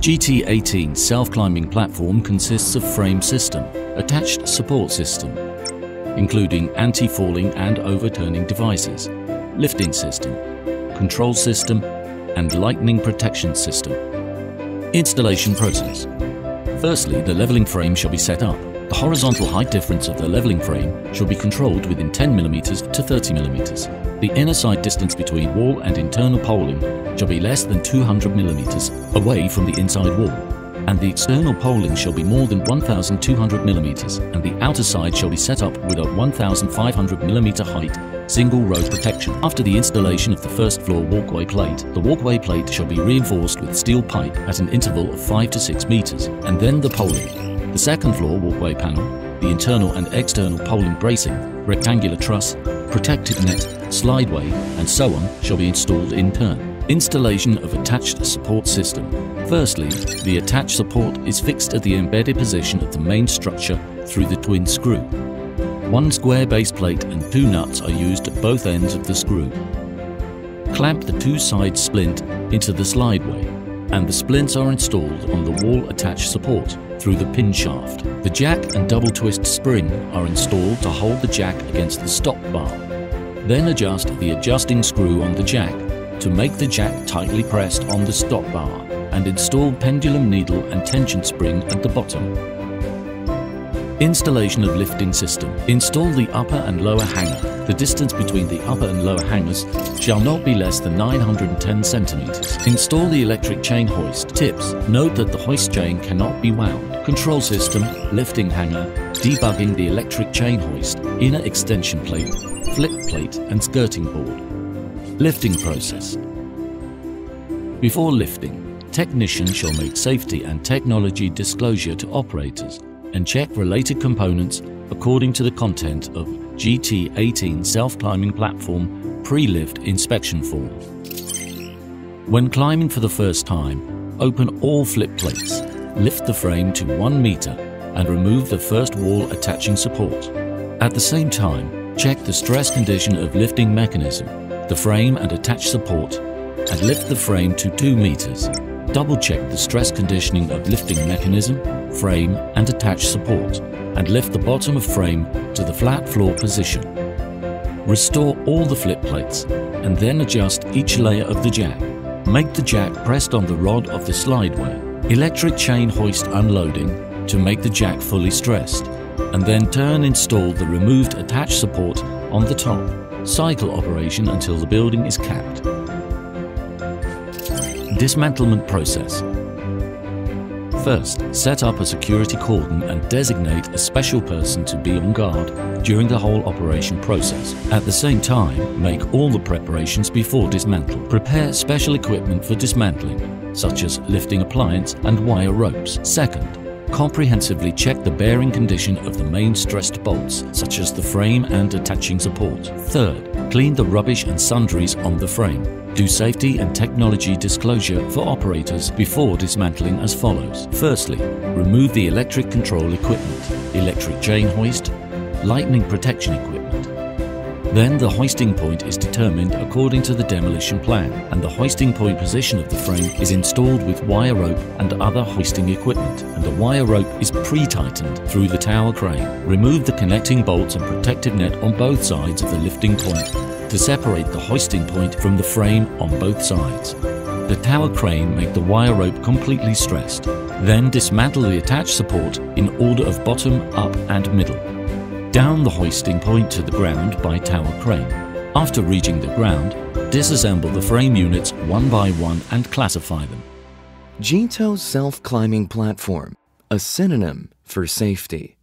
GT18 self-climbing platform consists of frame system, attached support system, including anti-falling and overturning devices, lifting system, control system, and lightning protection system. Installation process. Firstly, the leveling frame shall be set up. The horizontal height difference of the leveling frame shall be controlled within 10 mm to 30 mm. The inner side distance between wall and internal poling shall be less than 200 mm away from the inside wall, and the external poling shall be more than 1200 mm, and the outer side shall be set up with a 1500 mm height single row protection. After the installation of the first floor walkway plate, the walkway plate shall be reinforced with steel pipe at an interval of 5 to 6 meters, and then the poling. The second floor walkway panel, the internal and external poling bracing, rectangular truss, protective net, slideway, and so on shall be installed in turn. Installation of attached support system. Firstly, the attached support is fixed at the embedded position of the main structure through the twin screw. One square base plate and two nuts are used at both ends of the screw. Clamp the two side splint into the slideway and the splints are installed on the wall attached support through the pin shaft. The jack and double twist spring are installed to hold the jack against the stop bar. Then adjust the adjusting screw on the jack to make the jack tightly pressed on the stop bar and install pendulum needle and tension spring at the bottom. Installation of lifting system. Install the upper and lower hanger. The distance between the upper and lower hangers shall not be less than 910 centimeters. Install the electric chain hoist. Tips. Note that the hoist chain cannot be wound. Control system, lifting hanger, debugging the electric chain hoist, inner extension plate, flip plate and skirting board. Lifting process. Before lifting, technicians shall make safety and technology disclosure to operators and check related components according to the content of GT18 self-climbing platform pre-lift inspection form. When climbing for the first time, open all flip plates, lift the frame to 1 meter and remove the first wall attaching support. At the same time, check the stress condition of lifting mechanism the frame and attach support and lift the frame to 2 meters. Double check the stress conditioning of lifting mechanism, frame and attach support and lift the bottom of frame to the flat floor position. Restore all the flip plates and then adjust each layer of the jack. Make the jack pressed on the rod of the slideway. Electric chain hoist unloading to make the jack fully stressed and then turn install the removed attached support on the top cycle operation until the building is capped. Dismantlement process. First, set up a security cordon and designate a special person to be on guard during the whole operation process. At the same time, make all the preparations before dismantle. Prepare special equipment for dismantling, such as lifting appliance and wire ropes. Second, comprehensively check the bearing condition of the main stressed bolts, such as the frame and attaching support. Third, clean the rubbish and sundries on the frame. Do safety and technology disclosure for operators before dismantling as follows. Firstly, remove the electric control equipment, electric chain hoist, lightning protection equipment, then the hoisting point is determined according to the demolition plan and the hoisting point position of the frame is installed with wire rope and other hoisting equipment and the wire rope is pre-tightened through the tower crane. Remove the connecting bolts and protective net on both sides of the lifting point to separate the hoisting point from the frame on both sides. The tower crane make the wire rope completely stressed. Then dismantle the attached support in order of bottom, up and middle down the hoisting point to the ground by tower crane. After reaching the ground, disassemble the frame units one by one and classify them. GETO Self-Climbing Platform, a synonym for safety.